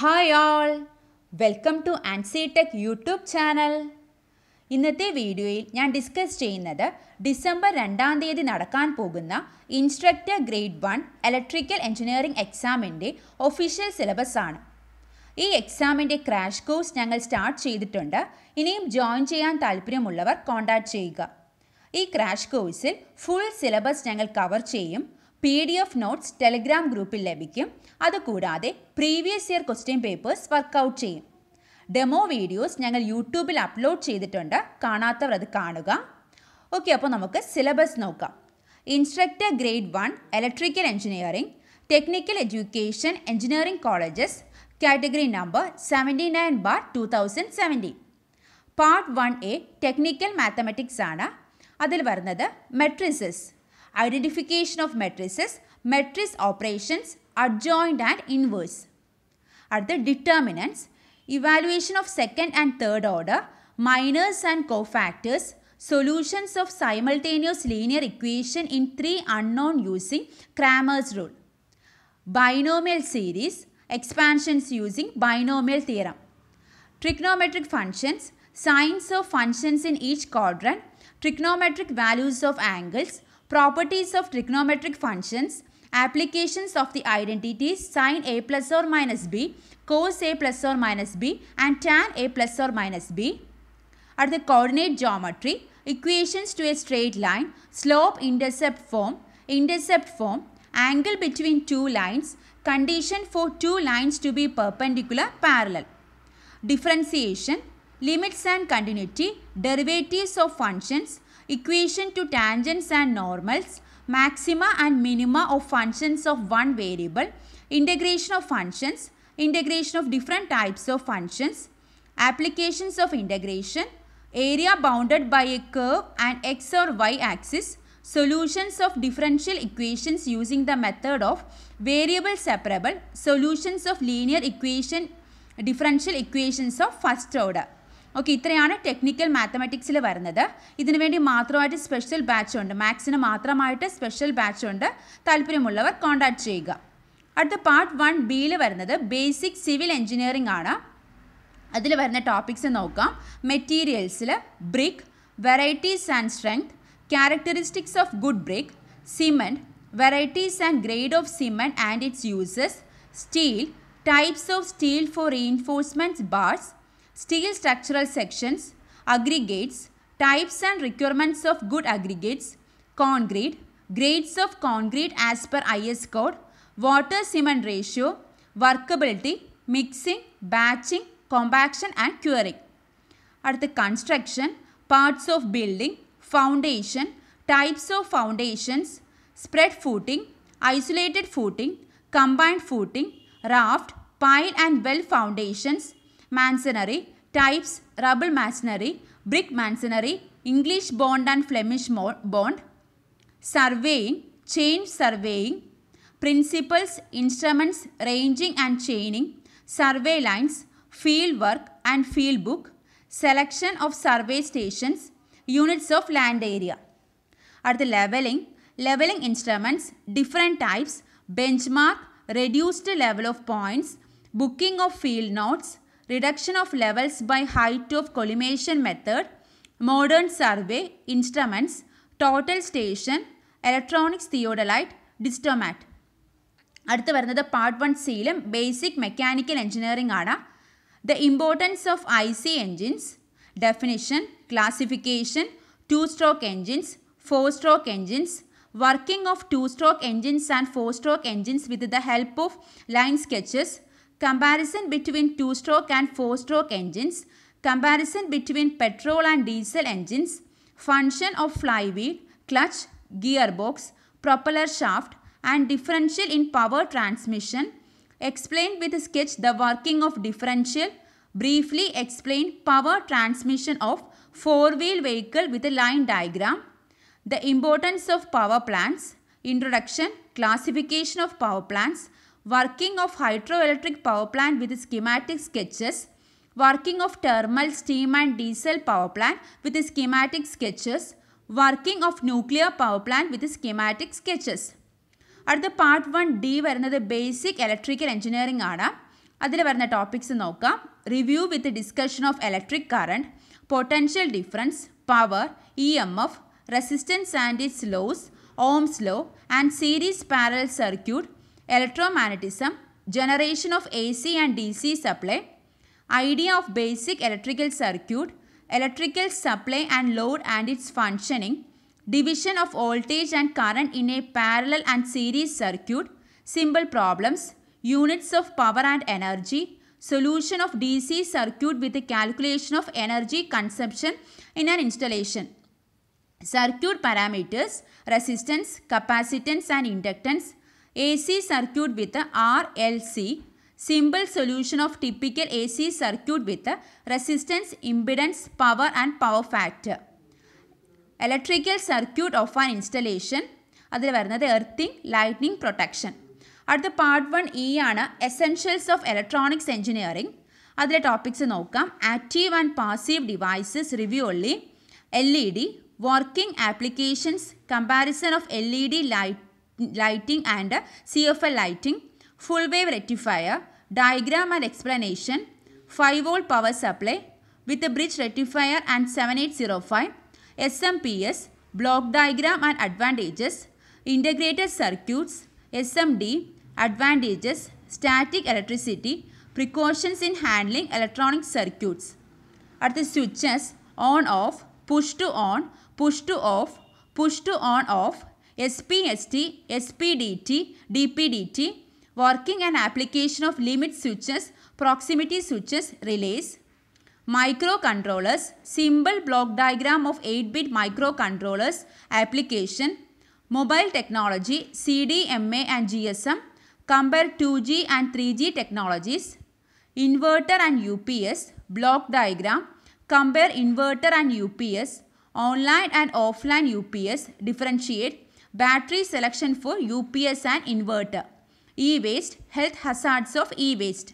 Hi all welcome to Ancy tech YouTube channel ഇന്നത്തെ വീഡിയോയിൽ ഞാൻ ഡിസ്കസ് ചെയ്യുന്നത് ഡിസംബർ രണ്ടാം തീയതി നടക്കാൻ പോകുന്ന instructor grade one electrical engineering എക്സാമിന്റെ ഒഫീഷ്യൽ സിലബസ് ആണ്. ഈ എക്സാമിന്റെ ക്രാഷ് കോഴ്സ് ഞങ്ങൾ സ്റ്റാർട്ട് ചെയ്തിട്ടുണ്ട്. ഇനിയും ജോയിൻ ചെയ്യാൻ താല്പര്യമുള്ളവർ കോൺടാക്ട് ചെയ്യുക. ഈ ക്രാഷ് കോഴ്സിൽ ഫുൾ സിലബസ് ഞങ്ങൾ കവർ ചെയ്യും. P D F notes Telegram ഗ്രൂപ്പിൽ ലഭിക്കും. അതുകൂടാതെ previous year question papers work out ചെയ്യും. ഡെമോ വീഡിയോസ് ഞങ്ങൾ യൂട്യൂബിൽ അപ്ലോഡ് ചെയ്തിട്ടുണ്ട്. കാണാത്തവർ അത് കാണുക. ഓക്കെ അപ്പോൾ നമുക്ക് സിലബസ് നോക്കാം. Instructor grade one electrical engineering technical education engineering colleges category number seventy nine bar two thousand seventeen part one A technical mathematics ആണ്. അതിൽ വരുന്നത് matrices identification of matrices, matrix operations, adjoint and inverse. Are the determinants, evaluation of second and third order, minors and cofactors, solutions of simultaneous linear equation in three unknown using Cramer's rule, binomial series, expansions using binomial theorem, trigonometric functions, signs of functions in each quadrant, trigonometric values of angles, properties of trigonometric functions, applications of the identities sin a plus or minus b, cos a plus or minus b and tan a plus or minus b. At the coordinate geometry, equations to a straight line, slope intercept form, intercept form, angle between two lines, condition for two lines to be perpendicular parallel. Differentiation, limits and continuity, derivatives of functions, equation to tangents and normals, maxima and minima of functions of one variable, integration of functions, integration of different types of functions, applications of integration, area bounded by a curve and x or y axis, solutions of differential equations using the method of variable separable, solutions of linear equation, differential equations of first order. Okay ഇത്രയാണ് technical മാത്തമാറ്റിക്സിൽ വരുന്നത്. ഇതിനു വേണ്ടി മാത്രമായിട്ട് special batch ഉണ്ട്. മാത്സിന് മാത്രമായിട്ട് special batch ഉണ്ട്. താല്പര്യമുള്ളവർ കോൺടാക്ട് ചെയ്യുക. അടുത്ത പാർട്ട് വൺ ബിയിൽ വരുന്നത് ബേസിക് സിവിൽ എഞ്ചിനീയറിംഗ് ആണ്. അതിൽ വരുന്ന ടോപ്പിക്സ് നോക്കാം. മെറ്റീരിയൽസിൽ brick varieties and strength characteristics of good brick cement varieties and grade of cement and its uses steel types of steel for reinforcements bars, steel structural sections, aggregates, types and requirements of good aggregates, concrete, grades of concrete as per IS code, water cement ratio, workability, mixing, batching, compaction and curing. At the construction, parts of building, foundation, types of foundations, spread footing, isolated footing, combined footing, raft, pile and well foundations, masonry, types, rubble masonry, brick masonry, English bond and Flemish bond, surveying, chain surveying, principles, instruments, ranging and chaining, survey lines, field work and field book, selection of survey stations, units of land area. At the leveling, leveling instruments, different types, benchmark, reduced level of points, booking of field notes, reduction of levels by height of collimation method modern survey instruments, total station electronics theodolite distomat അടുത്ത് വരുന്നത് part one സിയിലും basic mechanical engineering ആണ്. The importance of I C engines definition classification two stroke engines four stroke engines working of two stroke engines and four stroke engines with the help of line sketches comparison between two-stroke and four-stroke engines, comparison between petrol and diesel engines, function of flywheel, clutch, gearbox, propeller shaft and differential in power transmission, explain with sketch the working of differential, briefly explain power transmission of four-wheel vehicle with a line diagram, the importance of power plants, introduction, classification of power plants, working of hydroelectric power plant with schematic sketches, working of thermal steam and diesel power plant with schematic sketches, working of nuclear power plant with schematic sketches. അടുത്ത part one D വരുന്നത് basic electrical engineering ആണ് അതിൽ വരുന്ന topics നോക്കാം review with discussion of electric current potential difference power E M F resistance and its laws Ohm's law and series parallel circuit electromagnetism, generation of AC and DC supply, idea of basic electrical circuit, electrical supply and load and its functioning, division of voltage and current in a parallel and series circuit, simple problems, units of power and energy, solution of DC circuit with the calculation of energy consumption in an installation. Circuit parameters, resistance, capacitance and inductance, A C circuit with R L C simple solution of typical A C circuit with resistance impedance power and power factor electrical circuit of an installation അതിൽ വരുന്നത് earthing lightning protection അടുത്ത part one E ആണ് essentials of electronics engineering അതിലെ topics നോക്കാം. Active and passive devices review only L E D working applications comparison of L E D light lighting and CFL lighting, full wave rectifier, diagram and explanation, 5 volt power supply with a bridge rectifier and 7805, SMPS, block diagram and advantages, integrated circuits, SMD, advantages, static electricity, precautions in handling electronic circuits. At the switches on off, push to on, push to off, push to on off, SPST, SPDT, DPDT, working and application of limit switches, proximity switches, relays, microcontrollers, symbol block diagram of 8-bit microcontrollers, application, mobile technology, CDMA and GSM, compare 2G and 3G technologies, inverter and UPS, block diagram, compare inverter and UPS, online and offline UPS, differentiate, battery selection for UPS and inverter. E-waste, health hazards of e-waste.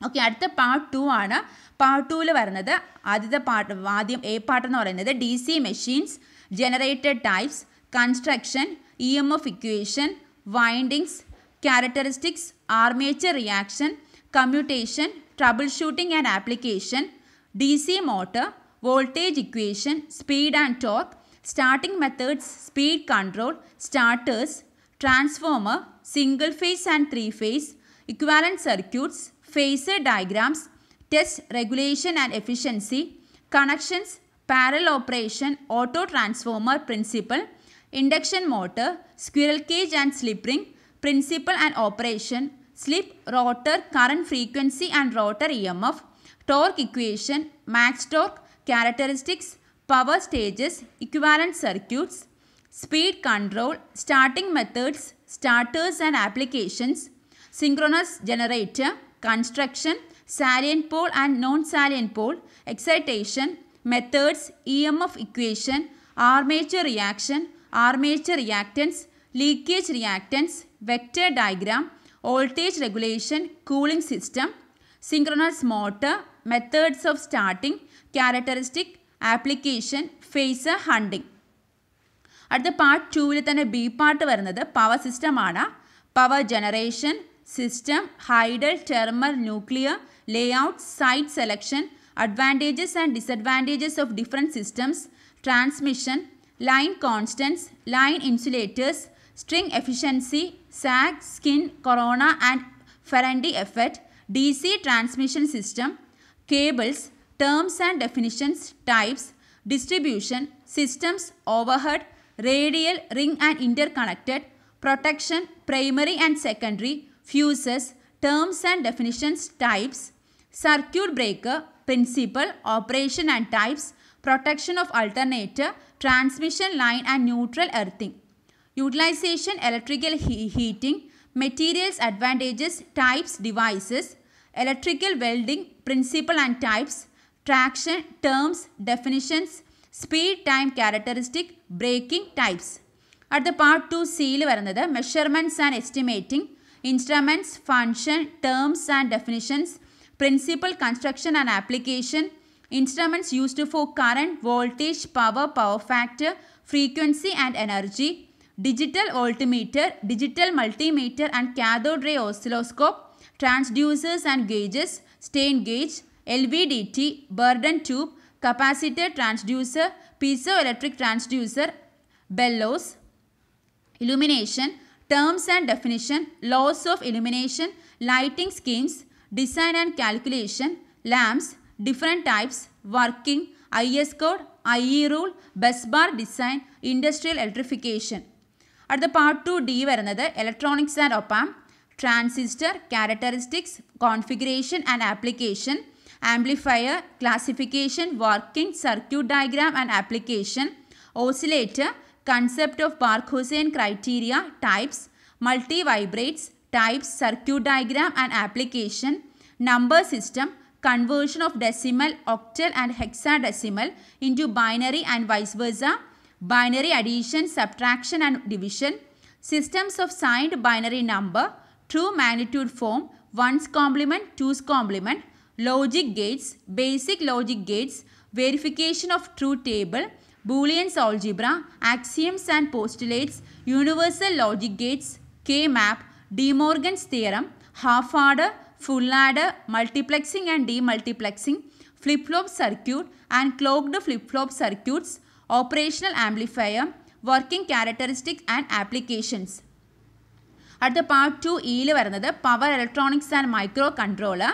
Okay അടുത്ത part two ആണ് part ടുവിൽ വരുന്നത് ആദ്യത്തെ part ആദ്യം A part എന്ന് പറയുന്നത് D C machines generated types construction E M F equation windings characteristics armature reaction commutation trouble shooting and application D C motor voltage equation speed and torque starting methods speed control starters transformer single phase and three phase equivalent circuits phasor diagrams test regulation and efficiency connections parallel operation auto transformer principle induction motor squirrel cage and slip ring principle and operation slip rotor current frequency and rotor emf torque equation max torque characteristics power stages, equivalent circuits, speed control, starting methods, starters and applications, synchronous generator, construction, salient pole and non-salient pole, excitation, methods, EMF equation, armature reaction, armature reactance, leakage reactance, vector diagram, voltage regulation, cooling system, synchronous motor, methods of starting, characteristic, application phase hunting. അടുത്ത part ടൂവിൽ തന്നെ B part വരുന്നത് power സിസ്റ്റമാണ് power generation system hydel thermal nuclear lay out site selection advantages and disadvantages of different systems transmission line constants line insulators string efficiency sag skin corona and Ferranti effect D C transmission system cables terms and definitions, types, distribution, systems, overhead, radial, ring and interconnected, protection, primary and secondary, fuses, terms and definitions, types, circuit breaker, principle, operation and types, protection of alternator, transmission line and neutral earthing. Utilization, electrical he heating, materials advantages, types, devices, electrical welding, principle and types, traction, terms definitions speed time characteristic braking types അടുത്ത part two സിയിൽ വരുന്നത് measurements and estimating instruments function terms and definitions principle construction and application instruments used for current voltage power power factor frequency and energy digital voltmeter digital multimeter and cathode ray oscilloscope L V D T Bourdon tube capacitor transducer piezo electric transducer bellows illumination terms and definition laws of illumination lighting schemes design and calculation lamps different types working I S code I E rule bus bar design industrial electrification അടുത്ത part two D വരുന്നത് electronics and op amp transistor characteristics configuration and application amplifier, classification, working, circuit diagram and application, oscillator, concept of Barkhausen criteria, types, multivibrators, types, circuit diagram and application, number system, conversion of decimal, octal and hexadecimal into binary and vice versa, binary addition, subtraction and division, systems of signed binary number, true magnitude form, 1's complement, 2's complement, logic gates basic logic gates verification of true table Booleans algebra axioms and postulates universal logic gates K map De Morgan's theorem half add full add multiplexing and demultiplexing flip flop circuit and clocked flip flop circuits operational amplifier working characteristic and applications അടുത്ത part two ഇയിൽ വരുന്നത് power electronics and microcontroller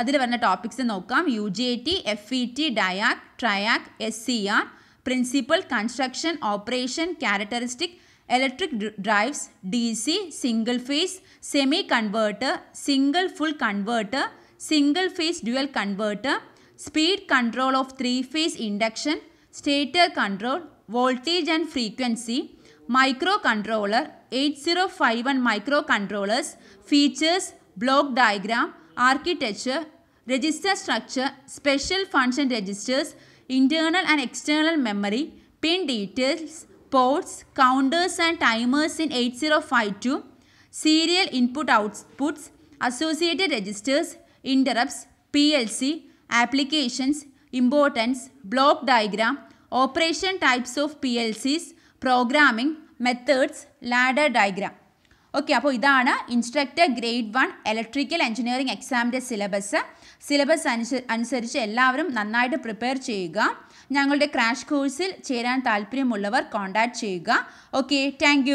അതിൽ വരുന്ന topics നോക്കാം. U G I T F E T diac triac S C R principle construction operation characteristic electric drives D C single phase semi converter single full converter single phase dual converter speed control of three phase induction stator control voltage and frequency micro controller eight zero five one micro controllers features block diagram architecture, register structure, special function registers, internal and external memory, pin details, ports, counters and timers in 8052, serial input outputs, associated registers, interrupts, PLC, applications, importance, block diagram, operation types of PLCs, programming, methods, ladder diagram. Okay അപ്പോൾ ഇതാണ് instructor grade one electrical engineering എക്സാമിന്റെ syllabus syllabus അനുസരിച്ച് എല്ലാവരും നന്നായിട്ട് prepare ചെയ്യുക. ഞങ്ങളുടെ crash കോഴ്സിൽ ചേരാൻ താല്പര്യമുള്ളവർ കോൺടാക്ട് ചെയ്യുക. Okay thank